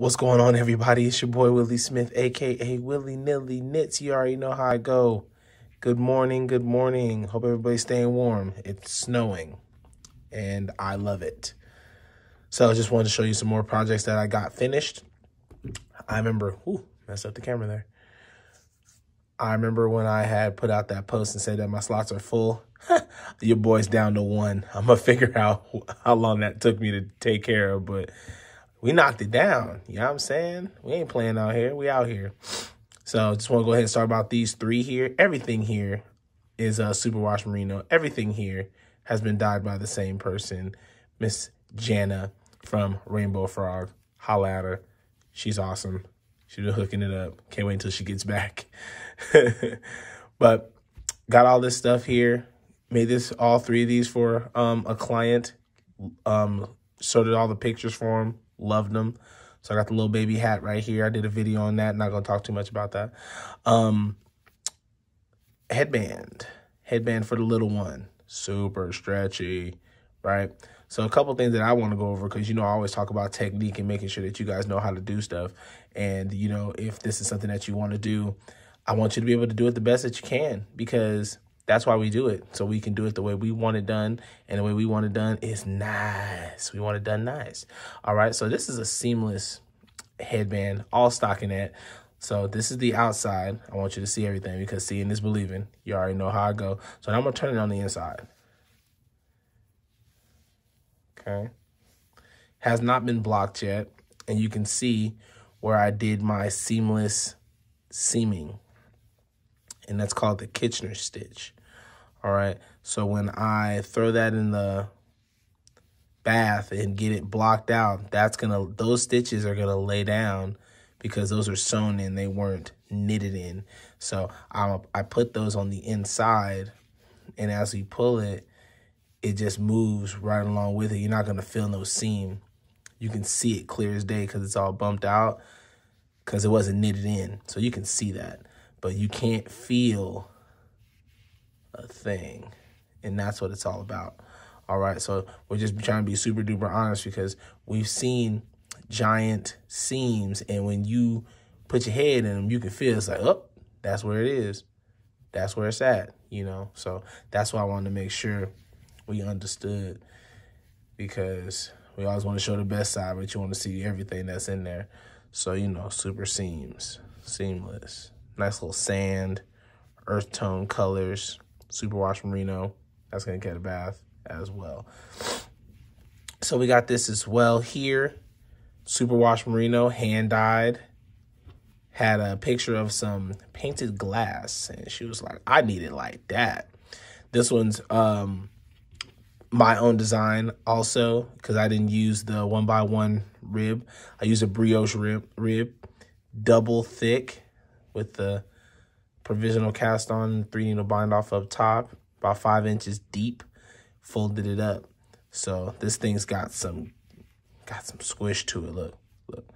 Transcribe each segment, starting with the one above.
What's going on, everybody? It's your boy Willie Smith, aka Willie Nilly Knits. You already know how I go. Good morning, good morning. Hope everybody's staying warm. It's snowing, and I love it. So I just wanted to show you some more projects that I got finished. I remember, ooh, messed up the camera there. I remember when I had put out that post and said that my slots are full. Your boy's down to one. I'm gonna figure out how long that took me to take care of, but we knocked it down. You know what I'm saying? We ain't playing out here. We out here. So just want to go ahead and start about these three here. Everything here is a uh, superwash merino. Everything here has been dyed by the same person, Miss Jana from Rainbow Frog. Holla at her. She's awesome. She's been hooking it up. Can't wait until she gets back. but got all this stuff here. Made this all three of these for um, a client. Um, sorted all the pictures for him Loved them. So I got the little baby hat right here. I did a video on that. Not going to talk too much about that. Um, headband. Headband for the little one. Super stretchy, right? So a couple things that I want to go over because, you know, I always talk about technique and making sure that you guys know how to do stuff. And, you know, if this is something that you want to do, I want you to be able to do it the best that you can because that's why we do it. So we can do it the way we want it done. And the way we want it done is nice. We want it done nice. All right. So this is a seamless headband, all stockinette. So this is the outside. I want you to see everything because seeing is believing. You already know how I go. So now I'm going to turn it on the inside. Okay. Has not been blocked yet. And you can see where I did my seamless seaming. And that's called the Kitchener stitch. All right. So when I throw that in the bath and get it blocked out, that's going to, those stitches are going to lay down because those are sewn in. They weren't knitted in. So I, I put those on the inside and as we pull it, it just moves right along with it. You're not going to feel no seam. You can see it clear as day because it's all bumped out because it wasn't knitted in. So you can see that. But you can't feel a thing. And that's what it's all about. All right. So we're just trying to be super duper honest because we've seen giant seams. And when you put your head in them, you can feel it's like, oh, that's where it is. That's where it's at, you know? So that's why I wanted to make sure we understood because we always want to show the best side, but you want to see everything that's in there. So, you know, super seams, seamless, nice little sand, earth tone colors superwash merino. That's going to get a bath as well. So we got this as well here. Superwash merino, hand dyed. Had a picture of some painted glass. And she was like, I need it like that. This one's um, my own design also because I didn't use the one by one rib. I used a brioche rib, rib double thick with the provisional cast on three needle bind off up top, about five inches deep, folded it up. So this thing's got some got some squish to it. Look, look.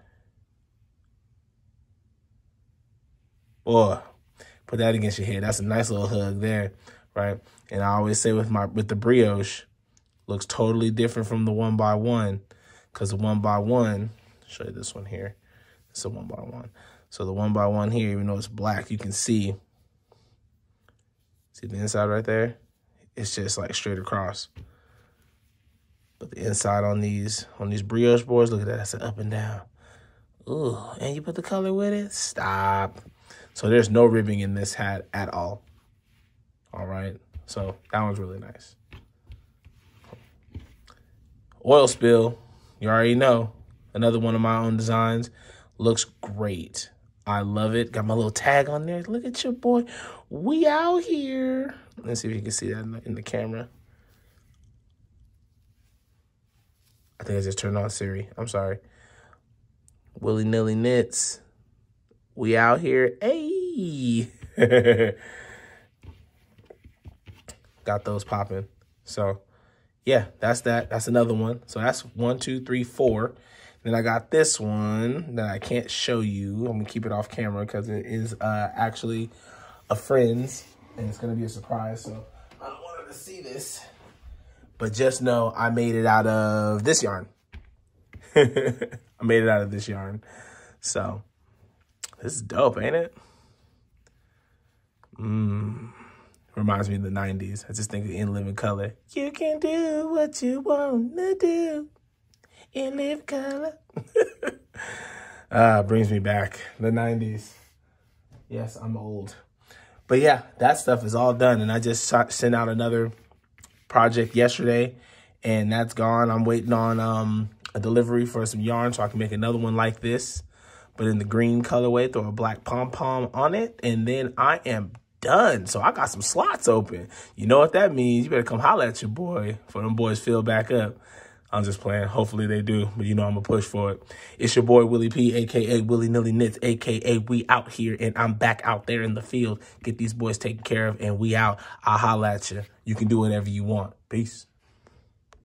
Boy, put that against your head. That's a nice little hug there, right? And I always say with my with the brioche, looks totally different from the one by one, because the one by one, show you this one here. It's a one by one. So the one by one here, even though it's black, you can see See the inside right there? It's just like straight across. But the inside on these on these brioche boards, look at that, that's an up and down. Ooh, and you put the color with it? Stop. So there's no ribbing in this hat at all. All right. So that one's really nice. Oil spill, you already know. Another one of my own designs. Looks great. I love it. Got my little tag on there. Look at your boy. We out here. Let's see if you can see that in the, in the camera. I think I just turned on Siri. I'm sorry. Willy Nilly Knits. We out here. Hey. Got those popping. So, yeah, that's that. That's another one. So that's one, two, three, four. Then I got this one that I can't show you. I'm to keep it off camera because it is uh, actually a friend's. And it's to be a surprise. So I don't want her to see this. But just know I made it out of this yarn. I I made it out of this yarn. So this is dope, ain't it? Mmm. Reminds me of the 90s. I just think of In Living Color. You can do what you want to do in Living Color. ah, brings me back. The 90s. Yes, I'm old. But yeah, that stuff is all done. And I just sent out another project yesterday. And that's gone. I'm waiting on um, a delivery for some yarn so I can make another one like this. But in the green colorway, throw a black pom-pom on it. And then I am done. So I got some slots open. You know what that means? You better come holler at your boy for them boys fill back up. I'm just playing. Hopefully they do, but you know I'm gonna push for it. It's your boy Willie P, aka Willie Nilly Knits, aka we out here, and I'm back out there in the field. Get these boys taken care of, and we out. I'll holla at you. You can do whatever you want. Peace.